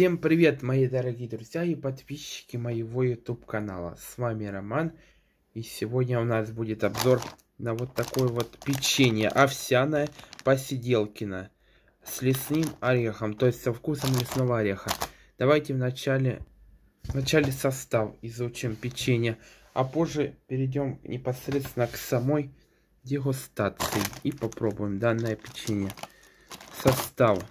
Всем привет, мои дорогие друзья и подписчики моего YouTube канала. С вами Роман. И сегодня у нас будет обзор на вот такое вот печенье овсяное посиделкино с лесным орехом, то есть со вкусом лесного ореха. Давайте вначале, вначале состав изучим печенье, а позже перейдем непосредственно к самой дегустации и попробуем данное печенье. Состав.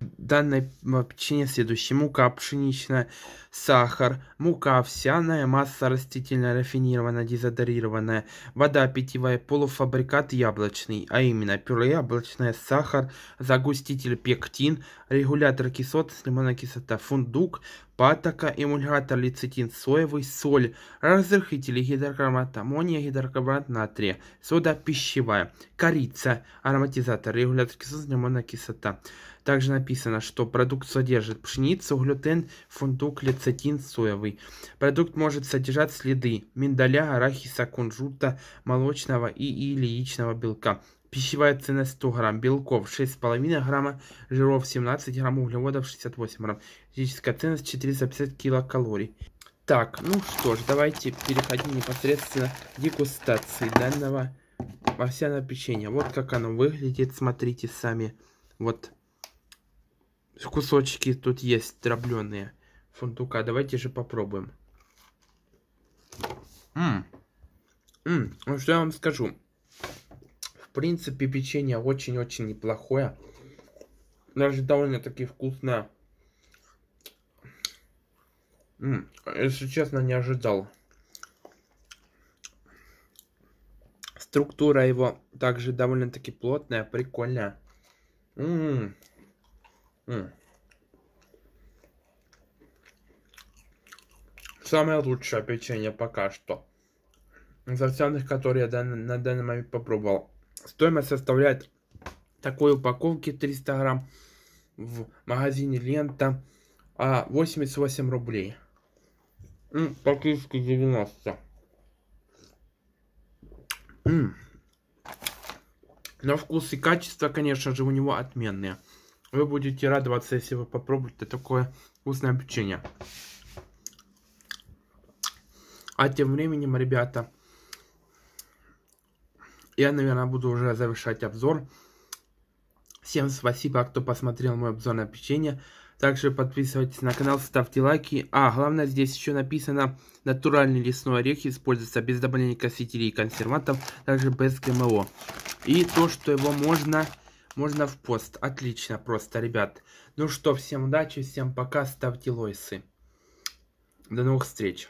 Данное печенье следующее. Мука пшеничная, сахар, мука овсяная, масса растительная, рафинированная, дезодорированная, вода питьевая, полуфабрикат яблочный, а именно пюре яблочное, сахар, загуститель пектин, регулятор кислот, лимонная кислота, фундук, патока, эмульгатор лецитин соевый, соль, разрыхители гидрокарбонат аммония, гидрокарбонат натрия, сода пищевая, корица, ароматизатор, регулятор кислот, лимонная кислота. Также написано, что продукт содержит пшеницу, глютен, фундук, лецитин, соевый. Продукт может содержать следы миндаля, арахиса, кунжута, молочного и или яичного белка. Пищевая ценность 100 грамм, белков 6,5 грамма, жиров 17 грамм, углеводов 68 грамм. Физическая ценность 450 килокалорий. Так, ну что ж, давайте переходим непосредственно к дегустации данного овсяного печенья. Вот как оно выглядит, смотрите сами. Вот кусочки тут есть дробленые фундука. Давайте же попробуем. Ммм. Ммм, ну что я вам скажу. Принципе, печенье очень-очень неплохое. Даже довольно-таки вкусное. Ммм, если честно, не ожидал. Структура его также довольно-таки плотная, прикольная. Ммм. Самое лучшее печенье пока что. Из овсяных, которые я на данный момент попробовал. Стоимость составляет такой упаковки 300 грамм в магазине Лента а 88 рублей. Практически 90. М Но вкус и качество, конечно же, у него отменные. Вы будете радоваться, если вы попробуете такое вкусное печенье. А тем временем, ребята, я, наверное, буду уже завершать обзор. Всем спасибо, кто посмотрел мой обзор на печенье. Также подписывайтесь на канал, ставьте лайки. А, главное, здесь еще написано, натуральный лесной орех используется без добавления красителей и консервантов, также без ГМО. И то, что его можно можно в пост. Отлично просто, ребят. Ну что, всем удачи, всем пока, ставьте лойсы. До новых встреч.